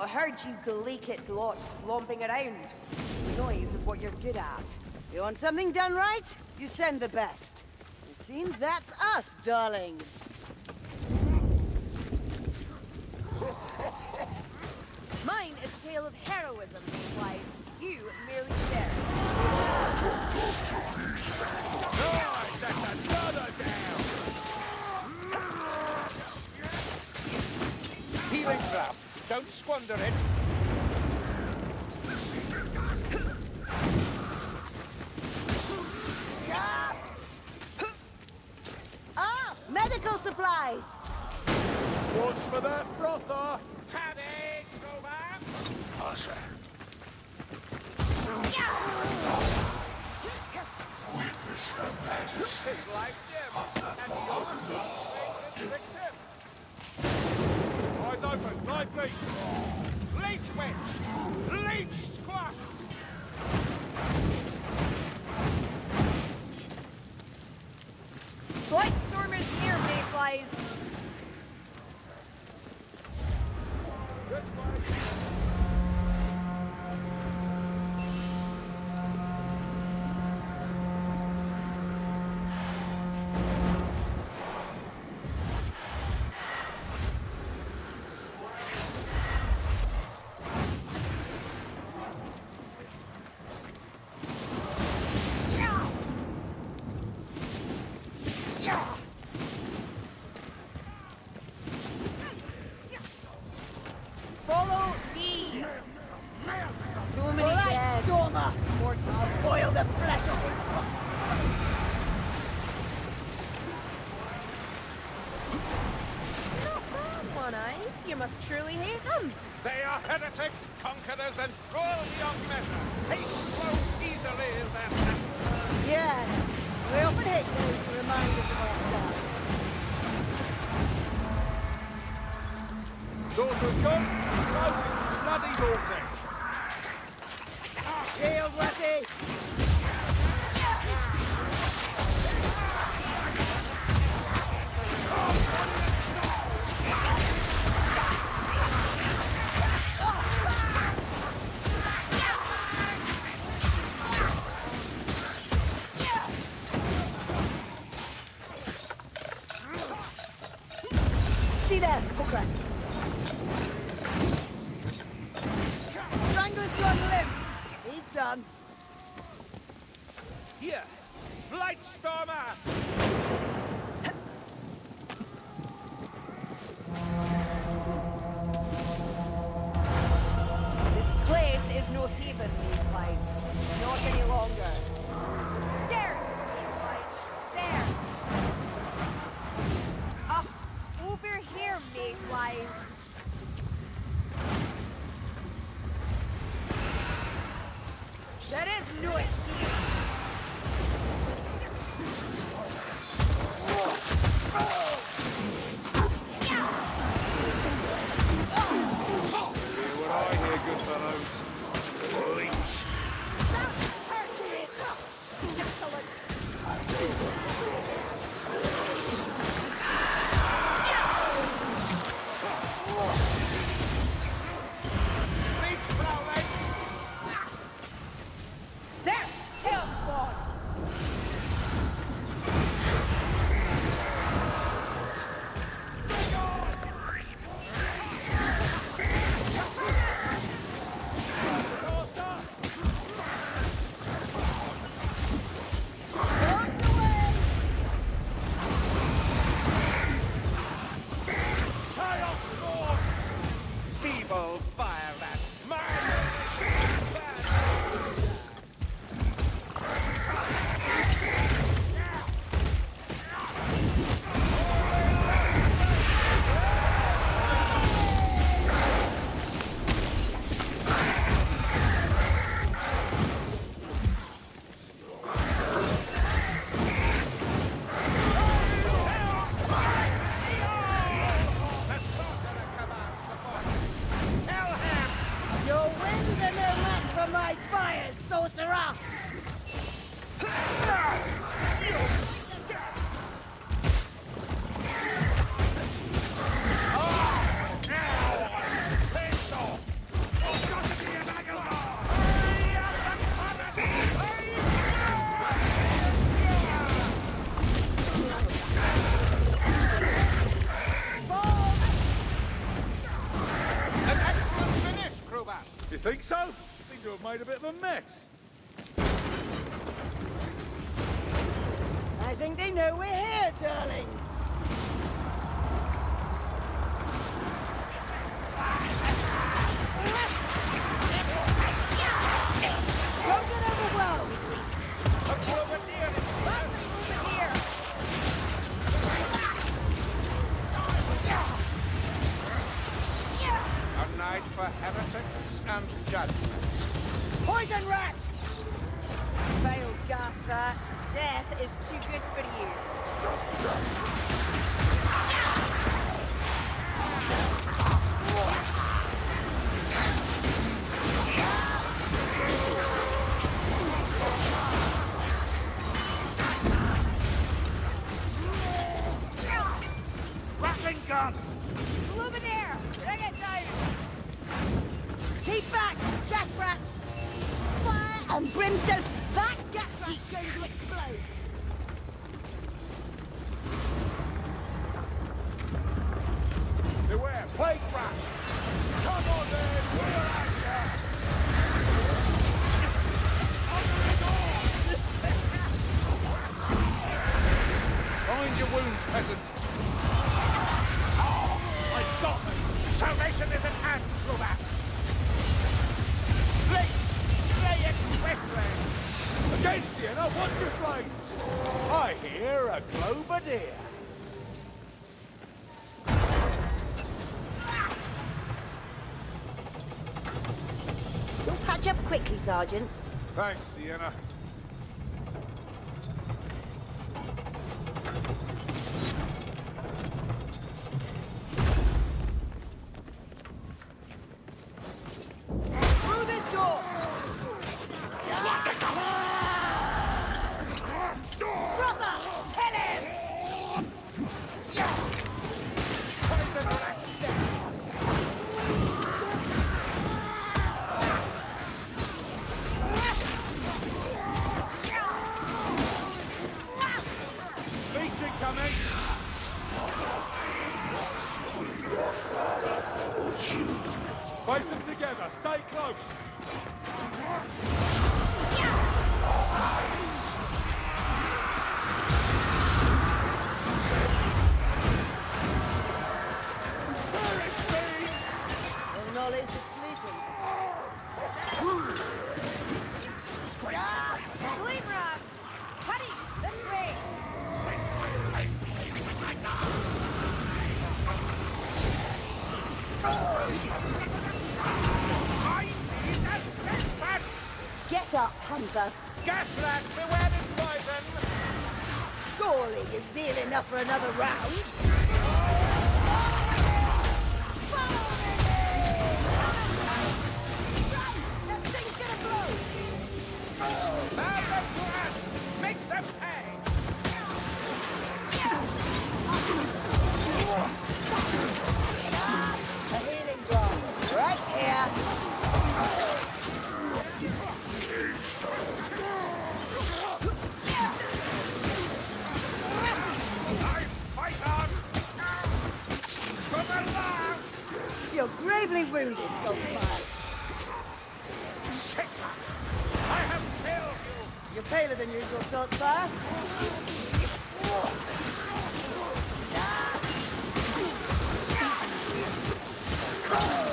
not heard you Gleekits lot lomping around. Noise is what you're good at. You want something done right? You send the best. It seems that's us, darlings. Mine is a tale of heroism, Mayflies. You merely share. Right, that's another down. Healing trap. Don't squander it. Ah, medical supplies! What's for that frother? Paddy, go back. Passer. His life dim, the Eyes open, nine feet. Leech wedge! Leech squash! Blight is near, Mayflies. Eye. You must truly hate them. They are heretics, conquerors, and cruel beyond measure. Hate flows easily in their hands. Yes, we often hate those who remind us of ourselves. Those who come, bloody vortex. Ah, shield ready! There, Mayflies. There is no made a bit of a mess. I think they know we're here, darlings. for heretics and judgment. Poison rat! Failed gas rat. Death is too good for you. quickly, Sergeant. Thanks, Sienna. Get up, Hunter. Gaslat, beware this poison! Surely you've zeal enough for another round. You're gravely wounded, Saltzpyre. I have failed you! You're paler than usual, Saltzpyre. Oh.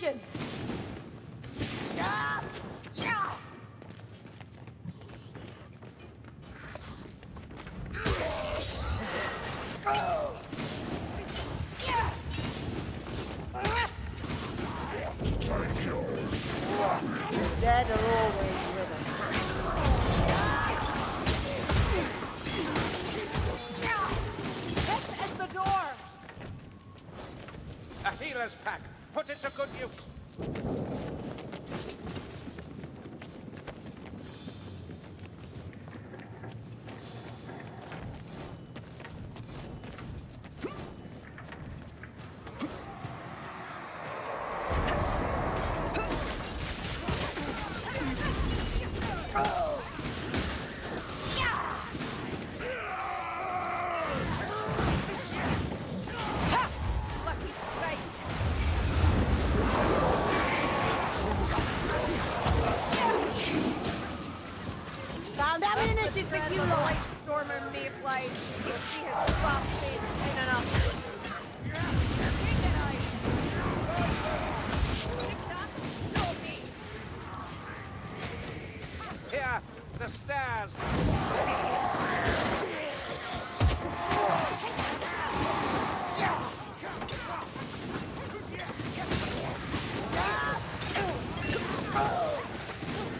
position! Dead are always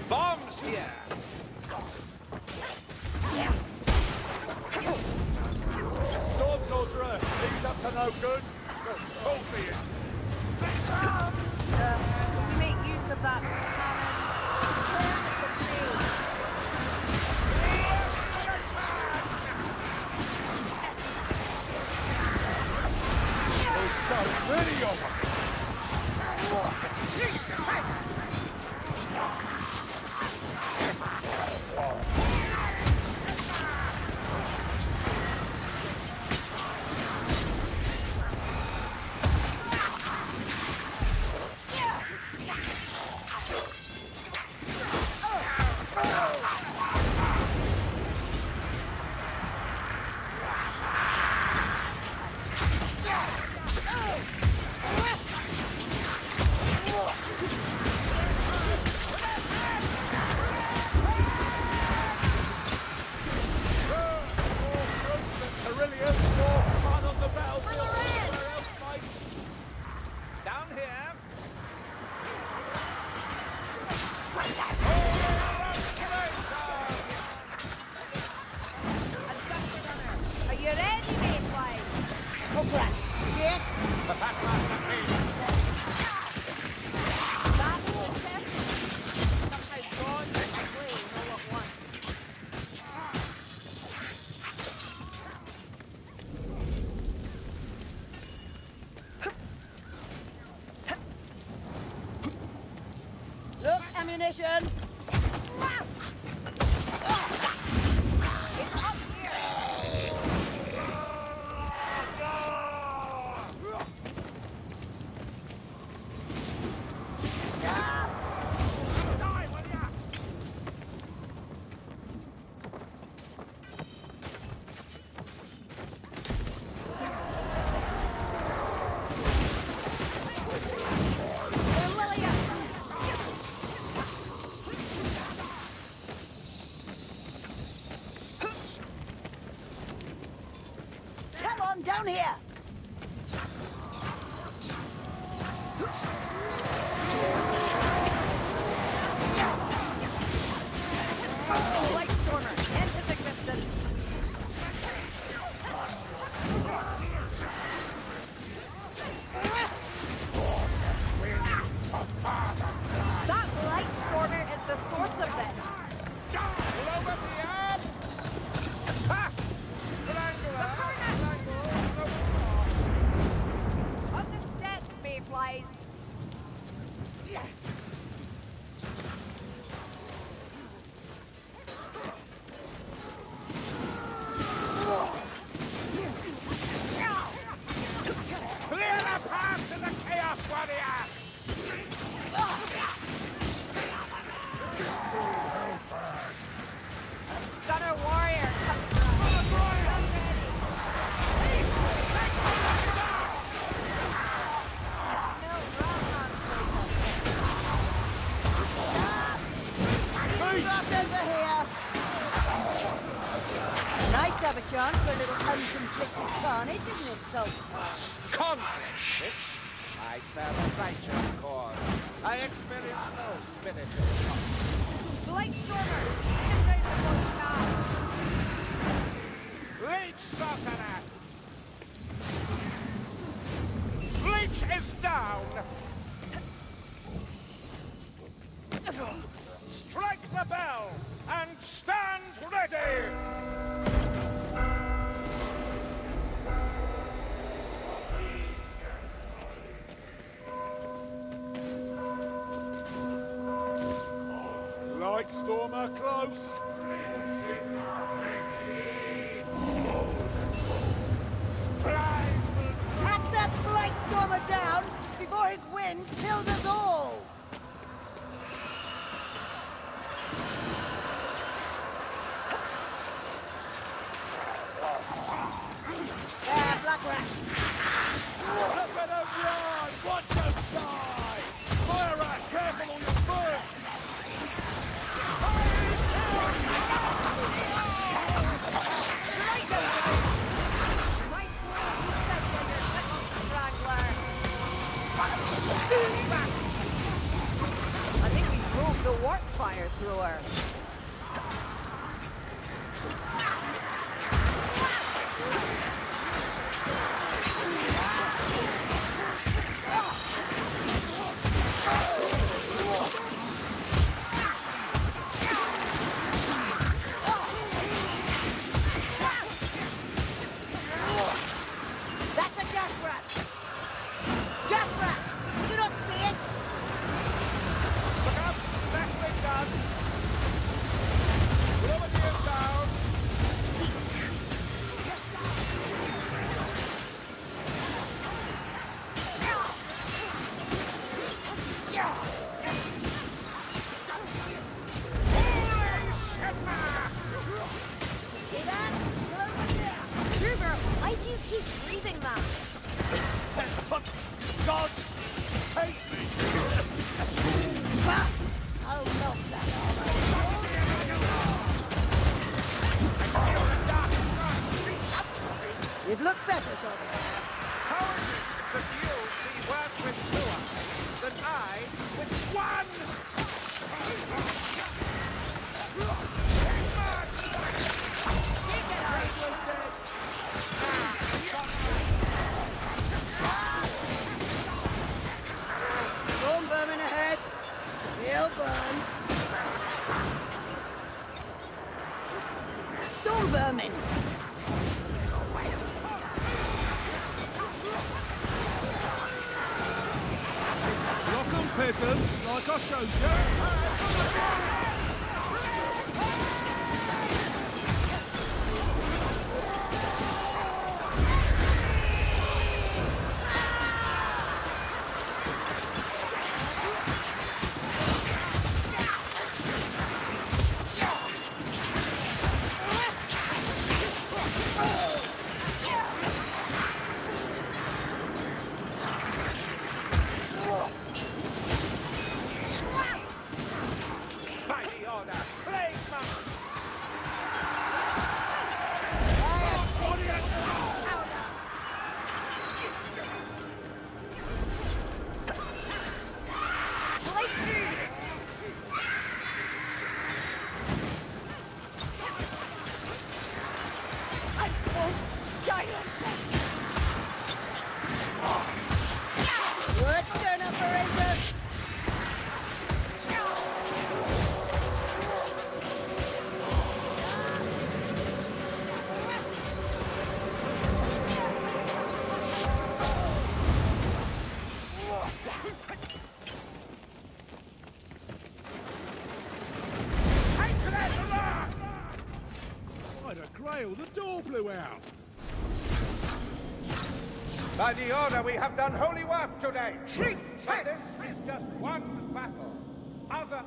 Bombs here. Storm sorcerer, he's up to no good. So be it. Make use of that cannon. Turn the tree. There's so many of them. Are you ready, Mayflies? Oh, crap. See it? That's the test. Sometimes God and flame all at once. Look, ammunition. It's up here. Die, will ya? Come on, down here. The Chaos Stunner Warrior. Nice to have a chance for a little unconflicted carnage, isn't it, Salt? Conflict? I serve a righteous cause. I experience no spiritual Light Stormer, Barry's wind killed us all! Yeah, Black Rat! goes. What the? the Order, we have done holy work today. Treat this is just one battle. Other